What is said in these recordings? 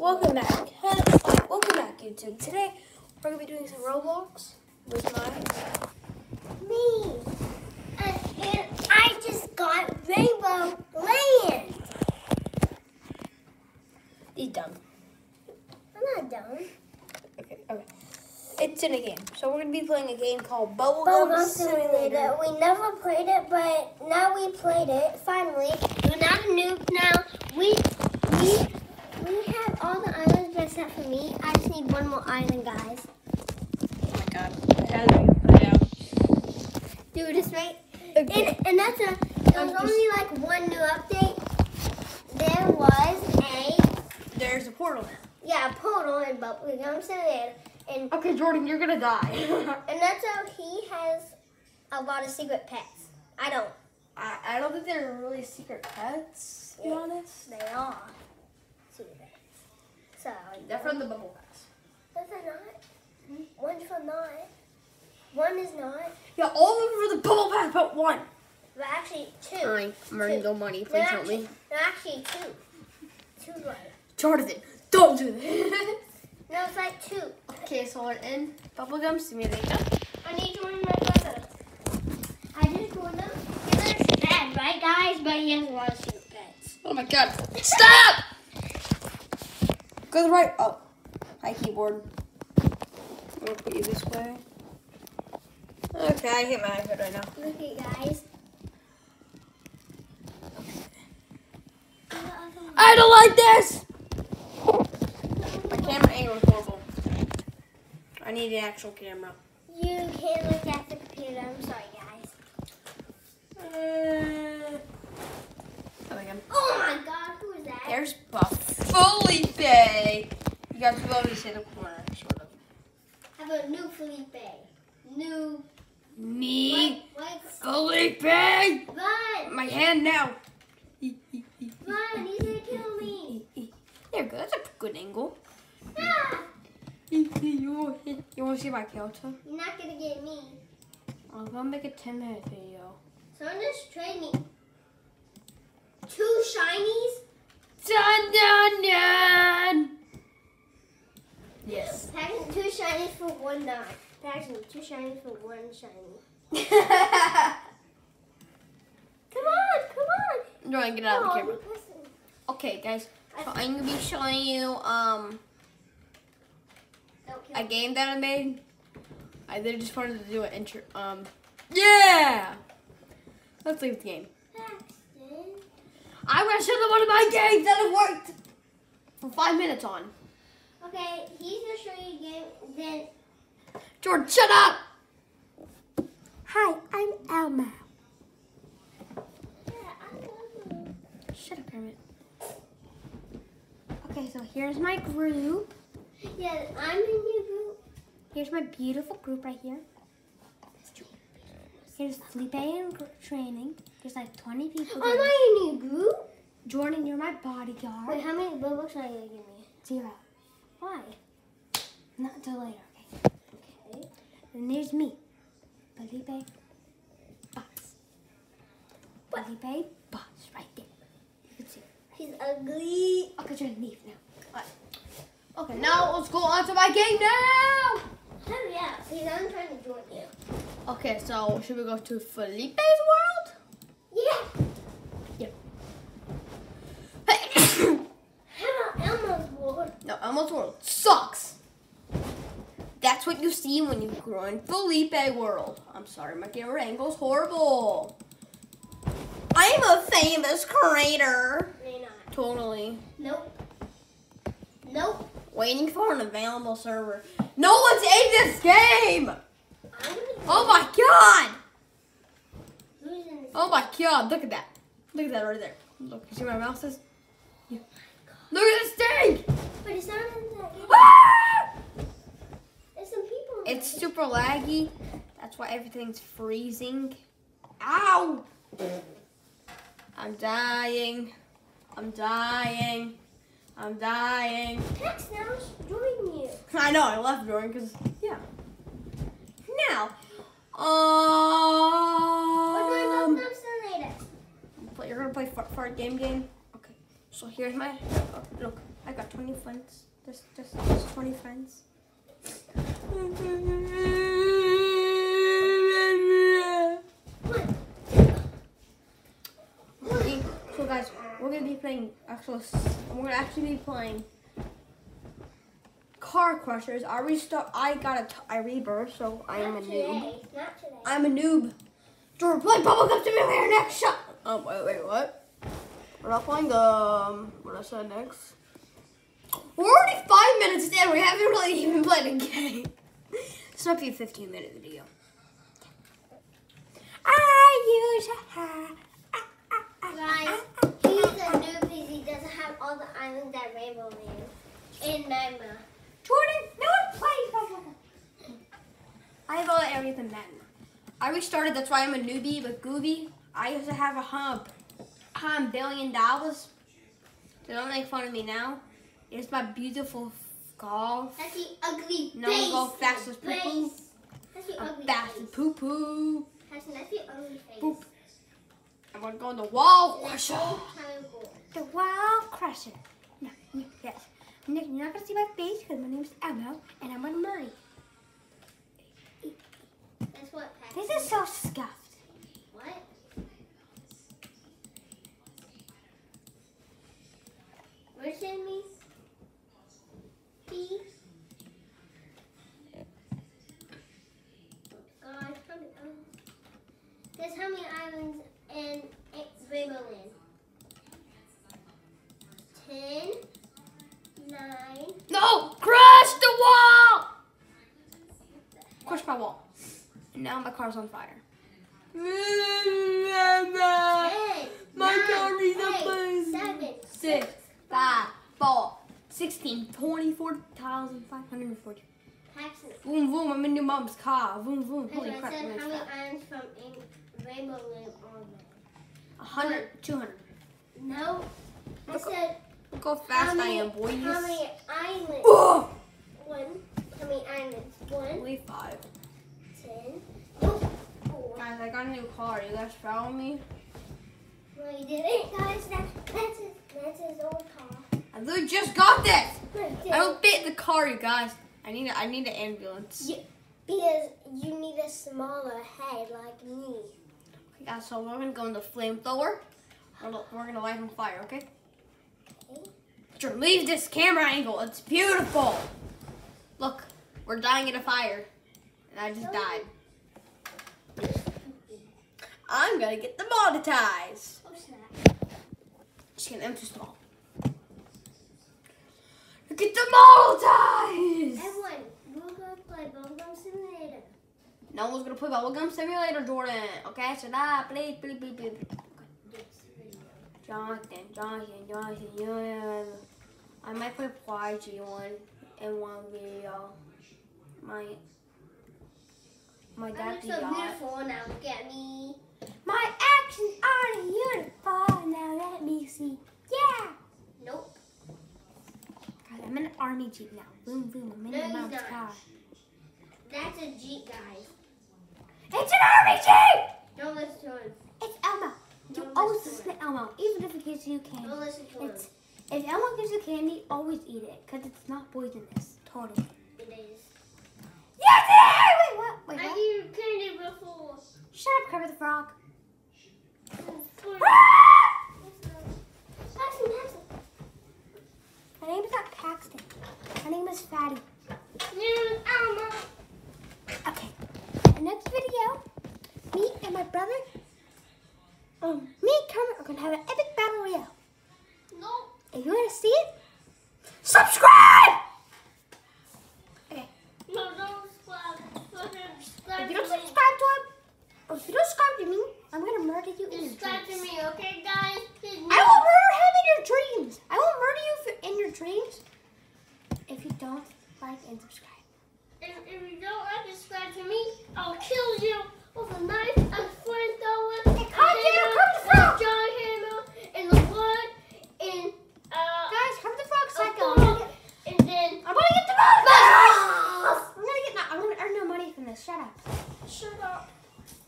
Welcome back. Welcome back, YouTube. Today we're gonna be doing some Roblox with my. Me. And, and I just got Rainbow Land. He's done. I'm not done. Okay. Okay. It's in a game, so we're gonna be playing a game called Bubblegum, Bubblegum Simulator. Simulator. We never played it, but now we played it. Finally, we're not a noob now. We we we have all the islands except for me. I just need one more island, guys. Oh my god. I had to it down. Right. Okay. And, and that's a. There was I'm only like one new update. There was a There's a portal now. yeah a portal in Bubblegum Simulator, and Okay, Jordan, you're gonna die. and that's how he has a lot of secret pets. I don't. I, I don't think they're really secret pets, to be Yeah. honest. They are secret pets. So They're from the Bubble Pass. But they're not. One's for not. One is not. Yeah, all of them are for the Bubble Pass, but one. But actually two. Alright, I'm earning no money. They're Please help actually, me. they're actually two. Two right. Jonathan, don't do this. No, it's like two. okay, so we're in Bubblegum Simulator. I need to run my brother. I just told them. He's not bad, right, guys? But he has a lot of secret pets. Oh my god. Stop! Go to the right. Oh. Hi, keyboard. I'm gonna put you this way. Okay, I hit my iPad right now. Look at guys. I don't like this! My camera angle is horrible. I need an actual camera. You can't look at the computer. I'm sorry, guys. Uh, oh my god. Oh my God, who is that? There's Buff Felipe. You guys to always in the corner, sort of. How about new Felipe? New. Me, What? Felipe! Run! My hand now. Run! He's gonna kill me. There, good. That's a good angle. Ah! you want you want to see my character? You're not gonna get me. I'm gonna make a 10 minute video. Someone just trade me. Two shinies? Dun dun dun! Packing two shinies for one dime. Packing two shinies for one shiny. Come on, come on. Jordan, get out of the Oh, camera. Okay, guys. So I'm gonna be showing you um a game that I made. I literally just wanted to do an intro. Um, yeah. Let's leave the game. Paxton. I'm gonna show them one of my games that have worked for five minutes on. Okay, he's gonna show you a game. Then. Jordan, shut up. Hi, I'm Elmo. Yeah, I love you. Shut up, Kermit. Okay, so here's my group. Yeah, I'm in your group. Here's my beautiful group right here. Here's Felipe in training. There's like 20 people. Am there. I in your group? Jordan, you're my bodyguard. Wait, how many bubbles are you gonna give me? Zero. Why? Not until later, okay? Okay. And there's me. Felipe Bots. Felipe Bots, right there. You can see. He's ugly. Okay, Jordan, leave now. Alright. Okay, now let's go on to my game now! Hurry up, please. I'm trying to join you. Okay, so should we go to Felipe's world? Yeah. How about Elmo's world? no, Elmo's world sucks. That's what you see when you grow in Felipe world. I'm sorry, my camera angle's horrible. I'm a famous creator. May not. Totally. Nope. Nope. Waiting for an available server. No one's in this game! Oh my god! Who's in this? Oh my god, look at that. Look at that right there. Look, you see my mouse is? Yeah. Look at this thing! But it's not in that game. Ah! There's some people. in It's super laggy. That's why everything's freezing. Ow! I'm dying. I'm dying. I'm dying. Text now. Join you. I know, I left Jordan because, yeah. Now, We're doing um, Bubblegum Simulator. play- you're gonna play fart, fart game game. Okay, so here's my. Oh, look, I got 20 friends. Just, just 20 friends. So guys, we're gonna be playing actual. We're gonna actually be playing Car Crushers. I restart. I got a. T- I rebirth, so I am a noob. today. Not today. I'm a noob. We're playing Bubblegum Simulator next shot. Oh wait, wait, what? We're not playing the um, what I said next. We're already five minutes in. We haven't really even played a game. This might be a 15 minute video. I use a hat. Guys, he's a noob because he doesn't have all the islands that Rainbow lives in Magma. Jordan, no one plays. I have all the areas in Madden. I restarted. That's why I'm a newbie. But Gooby, I used to have a hump, hundred billion dollars. So don't make fun of me now. It's my beautiful golf. That's the ugly No, face. go fast as face. poo-poo. That's the ugly bastard face. poo poo. That's the ugly face. Boop. I'm gonna go on the wall crusher. The wall crusher. No, no, yes. Nick, you're not gonna see my face because my name's Elmo and I'm on money. That's what This is so scuffed. What? Where's enemy? P. God, how many islands? There's how many islands in Rainbow Land? Ten, nine, No! Crush the wall! Crush my wall. And now my car's on fire. ten, My nine, car is a eight, buzz. seven, Six, five, four, 16, 24,540. Paxton. Boom, boom, I'm in your mom's car. Boom, boom. Holy crap. said, how many islands from in Rainbow Land are there? 100, 200. No. I Look- said Look how how fast I am, boys. how many islands? Oh! One. How many islands? One, Only five. ten, nope, four. Guys, I got a new car. You guys follow me? No, you didn't, guys. That, that's his, that's his old car. I literally just got this. I don't fit in the car, you guys. I need a, I need an ambulance. You- because you need a smaller head like me. Guys, so we're gonna go in the flamethrower. We're gonna- We're gonna light on fire, okay? Leave this camera angle. It's beautiful. Look, we're dying in a fire. And I just died. I'm gonna get demonetized. Oh, snap. Just I'm too small. Get demonetized! Everyone, we're going to play Bubblegum Simulator. No one's gonna play Bubblegum Simulator, Jordan. Okay, so that, please, please, please, please. Jonathan, Jonathan, Jonathan, Jonathan. I might play YG one in one video. My my I dad look be so yacht. beautiful now. Look at me. My actions are beautiful. Now let me see. Yeah. Nope. God, I'm in an army jeep now. Boom, boom. I'm in No, the he's mom's car. That's a Jeep, guys. It's an army jeep. Don't listen to him. It's Elmo. You Don't always listen listen to Elmo, even if it gives you candy. Don't listen to him. If Elmo gives you candy, always eat it, cause it's not poisonous. Totally. It is. Yes, it is! Wait, what? Wait, I what? gave you candy before. Shut up, Kermit the Frog. Paxton, Paxton. My name is not Paxton. My name is Fatty. Here's Alma. Okay. Next video, me and my brother, um, me and Kermit are gonna have an epic battle royale. No. If you wanna see it, subscribe! Okay. No, don't subscribe. Subscribe If you don't subscribe to him, or if you don't subscribe to me, I'm gonna murder you in your dreams. Subscribe to me, okay, guys? I will murder him in your dreams. I will murder you in your dreams if you don't like and subscribe. If, if you don't subscribe to me, I'll kill you with a knife, a flamethrower, a come hammer, come to a giant hammer, and the blood, and uh, Guys, come to the frog cycle. and then I'm gonna get the money. I'm gonna get. No, I'm gonna earn no money from this. Shut up. shut up.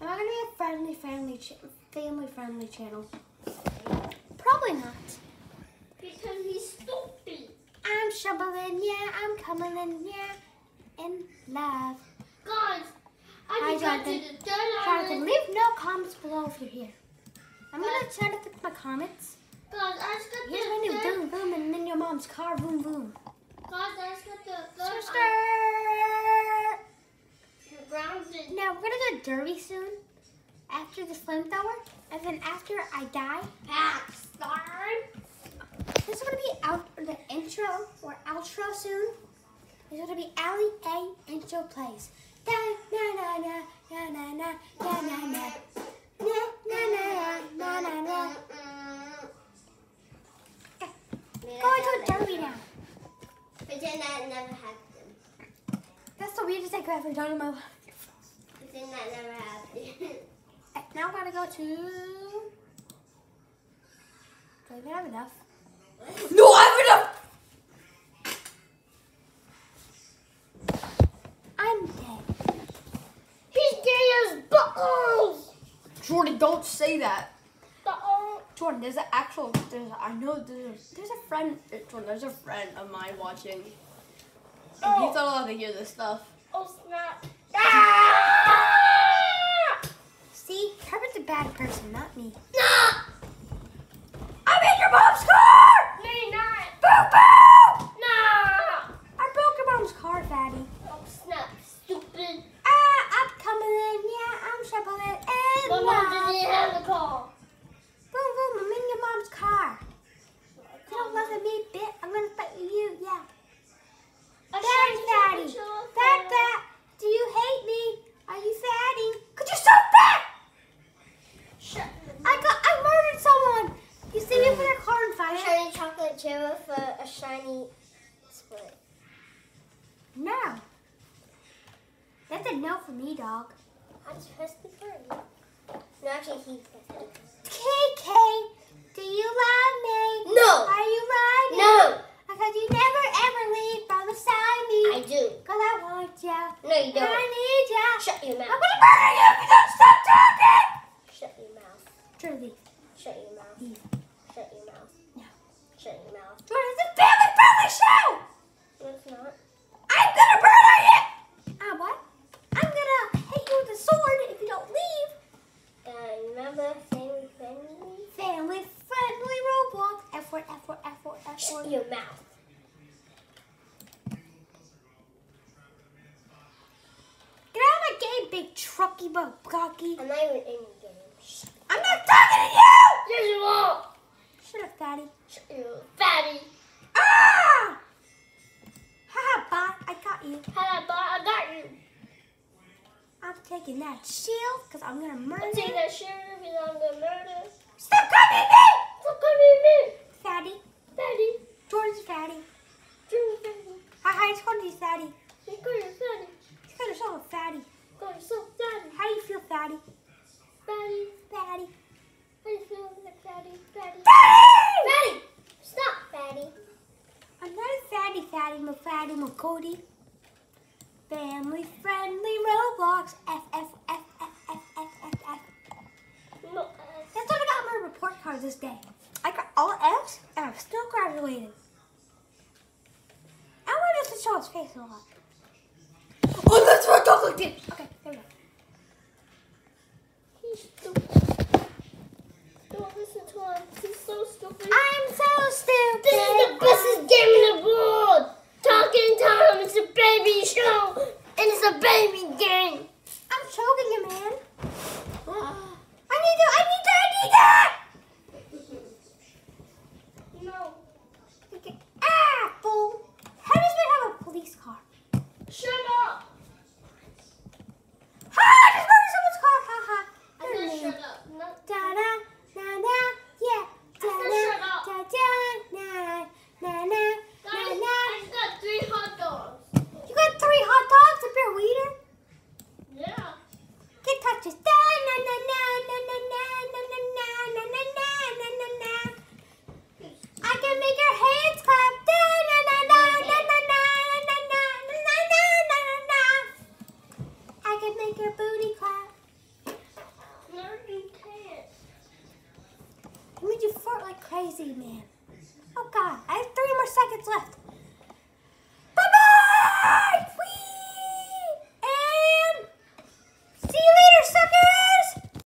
Am I gonna be a friendly, family, ch- family friendly channel? Probably not. Because he's stupid. I'm shoveling, yeah, I'm coming in, yeah, in love. Hi, just got to Jonathan. Jonathan, leave no comments below if you're here. I'm gonna try to fix my comments. Guys, I just got Here's my new boom boom and then your mom's car boom boom. Guys, I just got the third Skirt. island. You're grounded. Now we're gonna go derby soon. After the flamethrower, and then after I die, this is gonna be out the intro or outro soon. It's gonna be Ali A intro plays. Go into a derby now. Pretend that never happened. That's the weirdest thing I've ever done in my life. Pretend that never happened. now I gotta go to. Do I even have enough? What? No! Don't say that. Balls. Um, Jordan, there's an actual. There's. I know there's. There's a friend. Jordan, there's a friend of mine watching. Oh. he's not allowed to hear this stuff. Oh snap. See, Herbert's a bad person, not me. No. I'm in your mom's car. No, you're not. Boo boo. No. I broke your mom's car, Fatty. Oh snap, stupid. Ah, I'm coming in. Yeah, I'm shoveling in My mom love. didn't have the call. Boom, boom, I'm in your mom's car. You don't love me, bit. I'm gonna fight with you. Yeah. I Daddy, tried to Fatty. take a picture of Fat, her. fat. Do you hate me? Are you fatty? Could you stop that? Shut I got. I murdered someone. You see me put a car on fire? Shiny chocolate chip with a, a shiny split. No. That's a no for me, dog. I just pressed the button. No, actually, he pressed it. KK, do you love me? No. Are you riding? No, Because you never ever leave from beside me. I do. Cause I want ya. No, you don't. I need ya. Shut your mouth. I'm gonna murder you if you don't stop Roblox. F4, F4, F4, Shut F4. your mouth. Get out of my game, big trucky bugaki. I'm not even in the game. I'm not talking to you. yes, you are. Shut up, fatty. Shut your fatty. Ah! Haha, bot. I got you. Hello, bot. I got you. I'm taking that shield because I'm gonna murder I'm taking that shirt because I'm gonna murder. Stop coming at me! Stop coming at me. Daddy. George Daddy. graduated. I wanted to show his face a lot. Oh, that's what Doug did! Okay, there we go. He's stupid. Don't listen to him. He's so stupid. I'm so stupid. This is the game in the world. Talking Tom is a baby show, and it's a baby game. I'm choking you, man. I need to, I need to, I need to.